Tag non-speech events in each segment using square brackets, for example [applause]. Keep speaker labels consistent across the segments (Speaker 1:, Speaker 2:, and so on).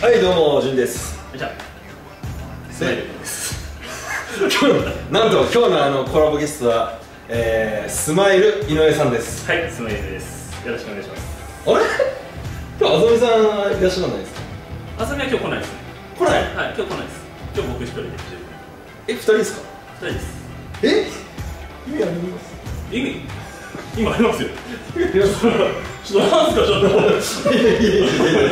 Speaker 1: はいどうもじゅんです。
Speaker 2: じゃあ。スマイルです
Speaker 1: 今日なんと今日のあのコラボゲストは、えー、スマイル井上さんです。
Speaker 2: はいスマイルです。よろしくお願いします。
Speaker 1: あれ？今日あざみさんいらっしゃらないですか？
Speaker 2: あさみは今日来ないですね。
Speaker 1: 来ない？
Speaker 2: はい今日来ないです。今日僕一人で
Speaker 1: え二人ですか？
Speaker 2: 二人です。
Speaker 1: え？意味あります？
Speaker 2: 意味？今ありますよ。ちょっとなんすかちょっと
Speaker 1: いやいやいやいや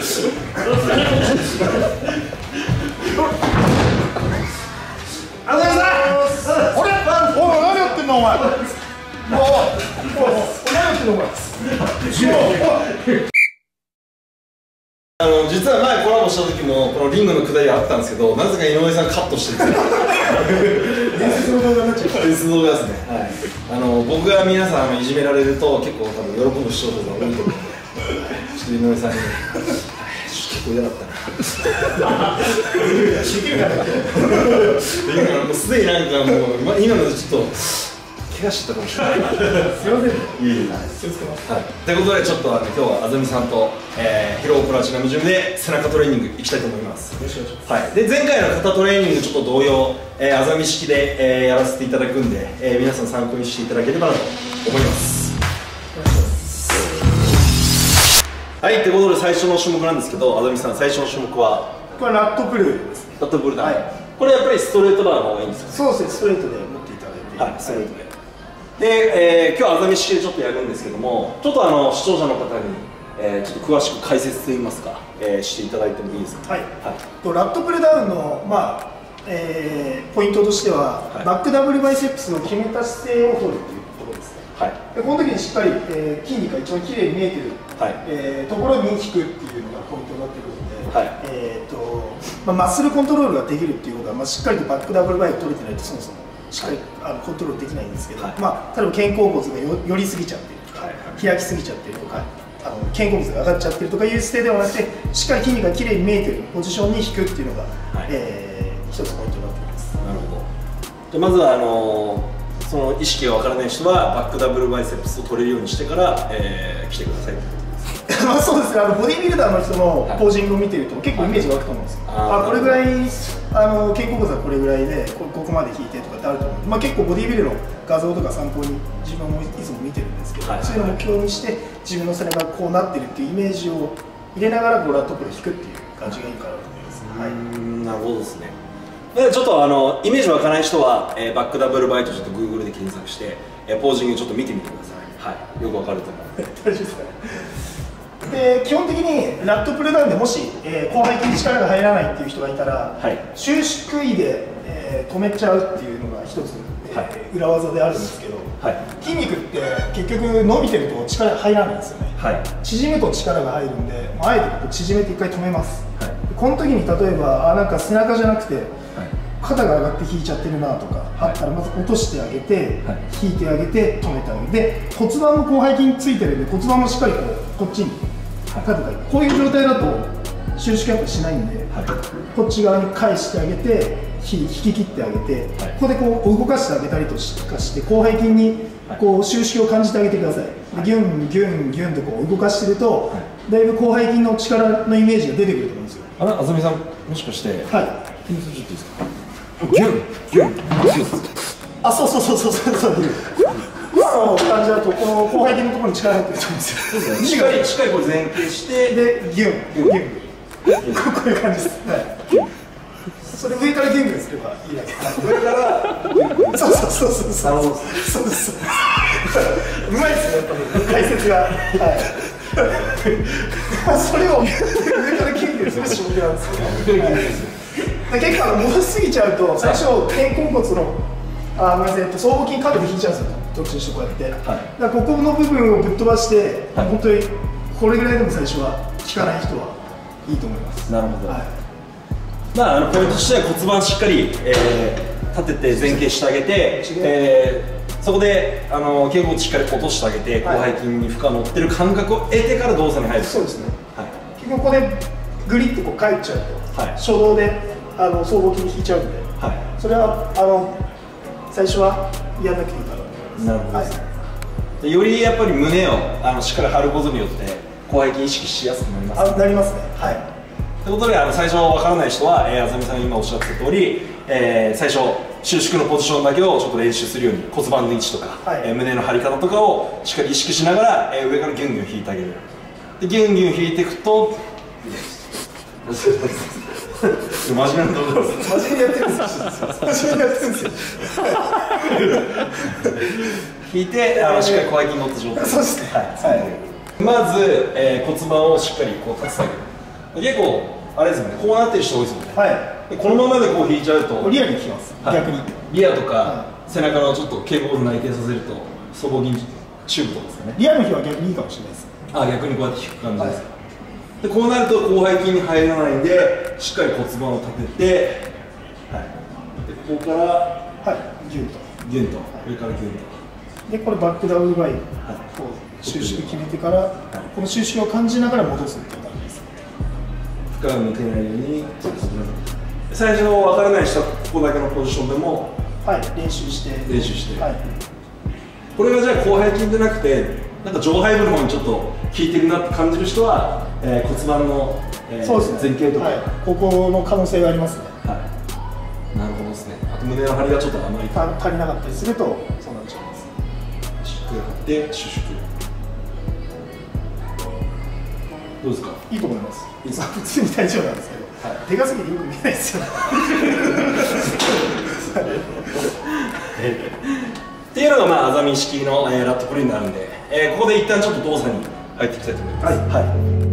Speaker 3: あざさん俺おい何やって。んのお前もうおいおい何やって。んのお前
Speaker 1: あの実は前コラボした時もこのリングのくだりあったんですけどなぜか井上さんカットして。る
Speaker 3: 伝説の動画になっちゃう
Speaker 1: 鉄道ですね、はい、あの僕が皆さんいじめられると結構多分喜ぶ視聴者が多いと思うのでちょっと井上さんにはい結構嫌だったな。[laughs] 今もうすでになんかもうま今のでちょっと怪我しちゃったかもしれない。
Speaker 3: すいません。
Speaker 1: いい
Speaker 3: 気をつけます
Speaker 1: はい、ということでちょっとあの今日は安住さんと、えー、ヒロープラチナムジムで背中トレーニングいきたいと思います。
Speaker 3: よろしくお願いします
Speaker 1: はい、で前回の肩トレーニングちょっと同様、えー、あざみ式で、えーやらせていただくんで、えー皆さん参考にしていただければなと思います。はい。ということで最初の種目なんですけどあざみさん最初の種目は？
Speaker 3: これラットプルです。ね
Speaker 1: ラットブルダウン、
Speaker 3: はい。
Speaker 1: これやっぱりストレートバーの方がいいんですか
Speaker 3: そうですねストレートで持っていただいて
Speaker 1: はい。ストレートで、で、えー今日あざみ式でちょっとやるんですけどもちょっとあの視聴者の方に、えーちょっと詳しく解説といいますか、えーしていただいてもいいですか？
Speaker 3: はい。
Speaker 1: はい。
Speaker 3: とラットプルダウンの、まあえーポイントとしては、
Speaker 1: はい。
Speaker 3: バックダブルバイセップスの決めた姿勢を取るというところですね。
Speaker 1: はい。
Speaker 3: でこの時にしっかり、えー筋肉が一番きれいに見えてる、
Speaker 1: はい。
Speaker 3: えーところに引くっていうのがポイントになってくるので、
Speaker 1: はい。
Speaker 3: えーとまあ、マッスルコントロールができるっていうことは、まあ、しっかりとバックダブルバイを取れてないとそもそもしっかり、あのコントロールできないんですけど、
Speaker 1: はい。
Speaker 3: まあ、例えば肩甲骨がよ寄りすぎちゃってるとか、
Speaker 1: はい
Speaker 3: 開きすぎちゃってるとか、あの肩甲骨が上がっちゃってるとかいう姿勢ではなくてしっかり筋肉がきれいに見えてるポジションに引くっていうのが、
Speaker 1: はい。
Speaker 3: えー一つポイントになってきます。
Speaker 1: なるほど。じゃあまずはあのーその意識がわからない人はバックダブルバイセップスを取れるようにしてから、えー来てください [laughs]
Speaker 3: まあそうですね。あのボディビルダーの人のポージングを見てると結構イメージ湧くと思うんですよ、
Speaker 1: あ
Speaker 3: これぐらいあの肩甲骨はこれぐらいでこここまで引いてとかってあると思う、まあ、結構ボディビルの画像とか参考に自分もいつも見てるんですけど、
Speaker 1: はい。
Speaker 3: そういうのを目標にして自分の背中がこうなってるっていうイメージを入れながらこうラットプルを引くっていう感じがいいかなと思います、はい。
Speaker 1: なるほどですね。でちょっとあのイメージ湧かない人は、えーバックダブルバイトちょっと Google で検索して、えーポージングちょっと見てみてください。はい。よくわかると思う。[laughs]
Speaker 3: 大丈夫ですかねで基本的にラットプルダウンでもし、えー広背筋に力が入らないっていう人がいたら、
Speaker 1: はい。
Speaker 3: 収縮位で、えー止めちゃうっていうのが一つ、えー
Speaker 1: はい。
Speaker 3: 裏技であるんですけど、
Speaker 1: はい。
Speaker 3: 筋肉って結局伸びてると力が入らないんですよね。
Speaker 1: はい。
Speaker 3: 縮むと力が入るんでまああえてここ縮めて一回止めます、
Speaker 1: はい。
Speaker 3: この時に例えばあなんか背中じゃなくて肩が上がって引いちゃってるなとかあったらまず落としてあげて、
Speaker 1: はい。
Speaker 3: 引いてあげて止めてあげる。で骨盤も広背筋ついてるんで骨盤もしっかりこうこっちにこういう状態だと収縮やっぱしないんで、
Speaker 1: はい
Speaker 3: こっち側に返してあげてひ引き切ってあげて、
Speaker 1: はい。
Speaker 3: ここでこう動かしてあげたりとかして広背筋にこう収縮を感じてあげてください、でギュンギュンギュンとこう動かしてると、だいぶ広背筋の力のイメージが出てくると思うんですよ。
Speaker 1: あれあざみさんもしかして
Speaker 3: はい。
Speaker 1: 筋トレちょっといいですか？ギュンギュンギュン
Speaker 3: あ、そうそうそうそうそうそう。今の感じだとこの広背筋のところに力入ってると思うんですよ。
Speaker 1: しっかりしっかりこれ前傾して
Speaker 3: でギュンギュン。こういう感じです。はい。それ上からギュンギュンすればいいだけ。
Speaker 1: 上から
Speaker 3: そうそうそうそうそう。
Speaker 1: なるほど
Speaker 3: そう。うまいですねやっぱり解説が。はい。それを上からギュンギュンする種目なんですよ。はいで結構あの戻しすぎちゃうと最初肩甲骨のあごめんなさいえっと僧帽筋角で引いちゃうんですよどっちにしてこうやって、だからここの部分をぶっ飛ばして、
Speaker 1: はい。
Speaker 3: 本当にこれぐらいでも最初は効かない人はいいと思います。
Speaker 1: なるほど、
Speaker 3: はい。
Speaker 1: まあ、あのポイントとしては骨盤しっかり、えー立てて前傾してあげて、えーそこであの肩甲骨しっかり落としてあげて、
Speaker 3: はい。
Speaker 1: 広背筋に負荷乗ってる感覚を得てから動作に入る
Speaker 3: そうですね。
Speaker 1: はい。
Speaker 3: 結局ここでグリッとこう帰っちゃうと、
Speaker 1: はい。
Speaker 3: 初動であの僧帽筋引いちゃうんで、
Speaker 1: はい。
Speaker 3: それはあの最初はやらなくていいかなと思います
Speaker 1: なるほど。
Speaker 3: はい
Speaker 1: でよりやっぱり胸をあのしっかり張ることによって広背筋意識しやすくなります
Speaker 3: あなりますね。はい。
Speaker 1: ということであの最初わからない人は、えー、あざみさんが今おっしゃってた通り、えー最初収縮のポジションだけをちょっと練習するように骨盤の位置とか、
Speaker 3: はい。
Speaker 1: えー胸の張り方とかをしっかり意識しながら、えー上からギュンギュン引いてあげる。でギュンギュン引いていくと [laughs] 真面目な動画です
Speaker 3: 真面目にやってるんですよ。真面目にやってるんですよ。
Speaker 1: 引いてあのしっかり小脇に乗った状態。
Speaker 3: そうですね。
Speaker 1: はい、まず、えー骨盤をしっかりこう立つだけ結構あれですよね。こうなってる人多いですよね、
Speaker 3: は
Speaker 1: でこのままでこう引いちゃうと。
Speaker 3: いリアルに効きます、
Speaker 1: はい。
Speaker 3: 逆に。
Speaker 1: リアとか、
Speaker 3: は
Speaker 1: 背中のちょっと頸部を内転させると僧帽筋チューブとかですよね。
Speaker 3: リアルの日は逆にいいかもしれないです。
Speaker 1: あ逆にこうやって引く感じですか、でこうなると広背筋に入らないんでしっかり骨盤を立てて、はい、でここから
Speaker 3: はい。ギュッと
Speaker 1: ギュンと上からギュンと
Speaker 3: でこれバックダウンバイ。
Speaker 1: はい。
Speaker 3: こう収縮決めてから、この収縮を感じながら戻すっていう感じです。
Speaker 1: 負荷が抜けないように最初分からない人はここだけのポジションでも
Speaker 3: はい。練習して。
Speaker 1: 練習して。
Speaker 3: はい。
Speaker 1: これがじゃあ広背筋じゃなくてなんか上背部の方にちょっと効いてるなって感じる人は、えー骨盤の、えー
Speaker 3: そうですね。
Speaker 1: 前傾とか、
Speaker 3: はい、ここの可能性がありますね。
Speaker 1: はい。なるほどですね。あと胸の張りがちょっと甘いか
Speaker 3: た足りなかったりするとそうなっちゃいます。
Speaker 1: らしっかり張って収縮。どうですか？
Speaker 3: いいと思います。
Speaker 1: いいで
Speaker 3: 普通に大丈夫なんですけど、
Speaker 1: はい。
Speaker 3: でかすぎてよく見えないですよ。ね
Speaker 1: っていうのがまああざみ式の、えーラットプレイになるんで、えーここで一旦ちょっと動作に入っていきたいと思います。
Speaker 3: はい。
Speaker 1: はい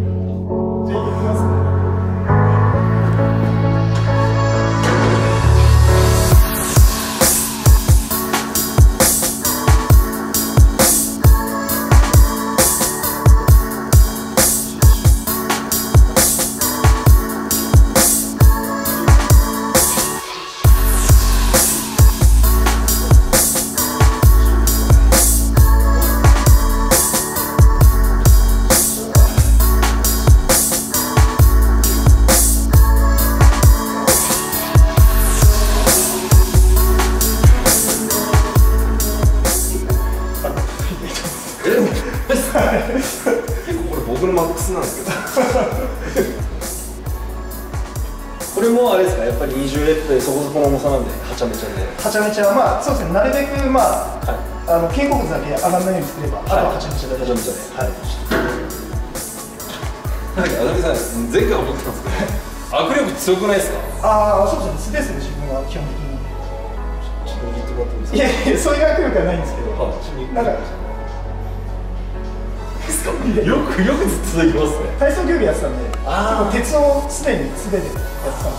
Speaker 1: なんですけど。[laughs] これもあれですか？やっぱり20レップでそこそこの重さなんではちゃめちゃで。
Speaker 3: はちゃめちゃ。まあそうですね。なるべくまあ
Speaker 1: はい。
Speaker 3: あの肩甲骨だけ上がらないようにすれば、あとははちゃめちゃで
Speaker 1: はちゃめちゃで。
Speaker 3: はい
Speaker 1: なんかあざみさん前回思ってたんですけど握力強くないですか
Speaker 3: ああそうですね素ですね自分は基本的に
Speaker 1: ちょっと握ってもらっいいです
Speaker 3: いやいやそういう握力はないんですけど、
Speaker 1: はい
Speaker 3: なんか？
Speaker 1: よくよく続きますね。
Speaker 3: 体操競技やってたんで結構鉄をすでに素手でやってたん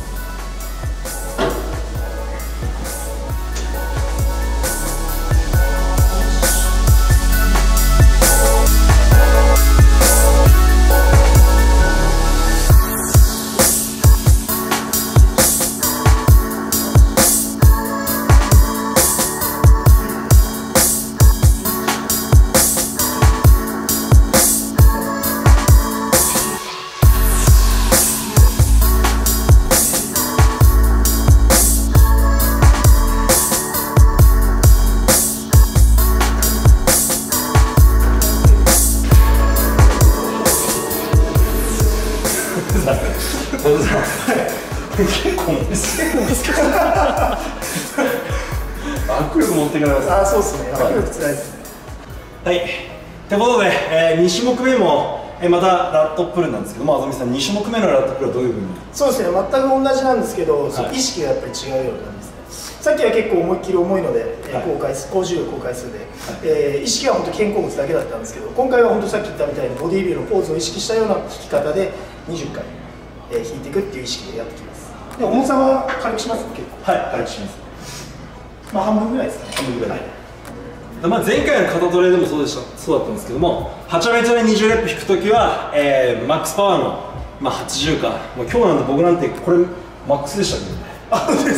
Speaker 3: で
Speaker 1: 握力持っていかれます。
Speaker 3: ああそうですね。握力つらいですね。
Speaker 1: はい。ってことで、え2種目目も、えーまたラットプルなんですけども、あざみさん、2種目目のラットプルはどういうふうに？
Speaker 3: そうですね。全く同じなんですけど、
Speaker 1: はい。
Speaker 3: 意識がやっぱり違うようなんです。ねさっきは結構思いっきり重いので、えー
Speaker 1: はい。
Speaker 3: 高回数高重量高回数で、えー意識は本当肩甲骨だけだったんですけど今回は本当さっき言ったみたいにボディービルのポーズを意識したような引き方で20回、えー引いていくっていう意識でやってきます。で重さは軽くします？ね結構
Speaker 1: はい、はい、します。
Speaker 3: まあ半分ぐらいですかね。
Speaker 1: 半分ぐらい。
Speaker 3: はい。
Speaker 1: でまあ、前回の肩トレでもそうでしたそうだったんですけども、はちゃめちゃで20レップ引くときは、えーマックスパワーの、まあ、80か、もう今日なんて僕なんて、これ、マックスでしたけ？どね。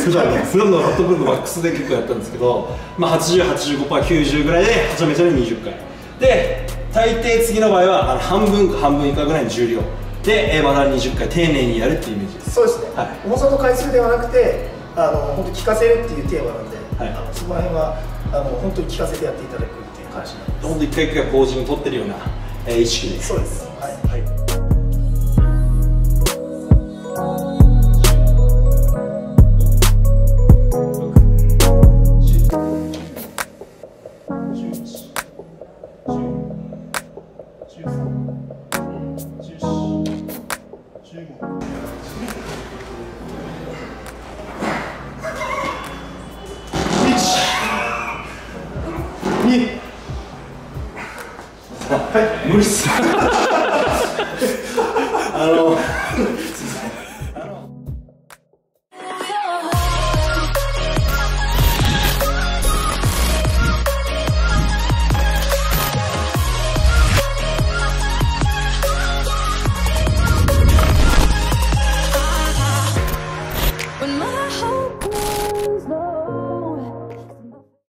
Speaker 1: 普段の普段のラットプルのマックスで結構やったんですけど、まあ、80、85%、90ぐらいではちゃめちゃで20回。で大抵次の場合はあの半分か半分以下ぐらいの重量。で、えーまだ20回丁寧にやるっていうイメージです。
Speaker 3: そうですね、
Speaker 1: はい。
Speaker 3: 重さと回数ではなくてあの本当効かせるっていうテーマなんで、
Speaker 1: はい、
Speaker 3: その辺はあの本当に聞かせてやっていただくっていう感じなんです、
Speaker 1: 本当一回一回麹に取ってるような、えー、意識で。
Speaker 3: そうです。はい、
Speaker 1: はい。15無理っすあの